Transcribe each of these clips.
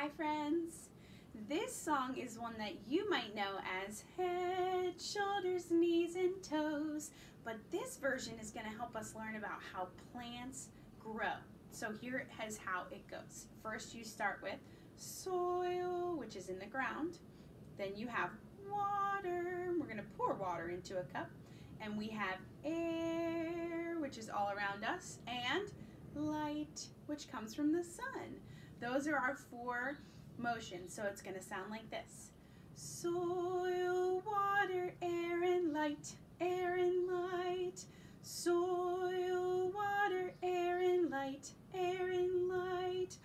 Hi friends! This song is one that you might know as head, shoulders, knees, and toes, but this version is going to help us learn about how plants grow. So here is how it goes. First you start with soil, which is in the ground. Then you have water. We're going to pour water into a cup. And we have air, which is all around us, and light, which comes from the sun. Those are our four motions, so it's going to sound like this. Soil, water, air, and light, air and light. Soil, water, air, and light, air and light.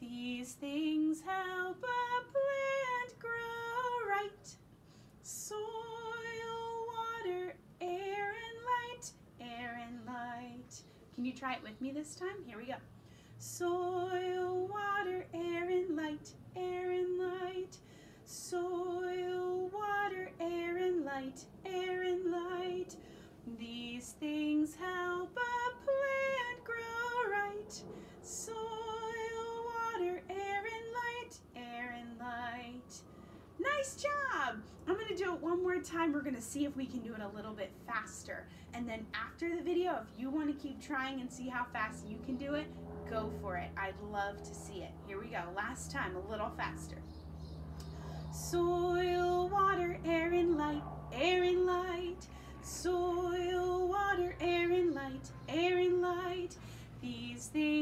These things help a plant grow right. Soil, water, air, and light, air and light. Can you try it with me this time? Here we go. Soil, light, air and light. These things help a plant grow right. Soil, water, air, and light, air and light. Nice job! I'm to do it one more time. We're to see if we can do it a little bit faster. And then after the video, if you want to keep trying and see how fast you can do it, go for it. I'd love to see it. Here we go. Last time, a little faster. Soil, is the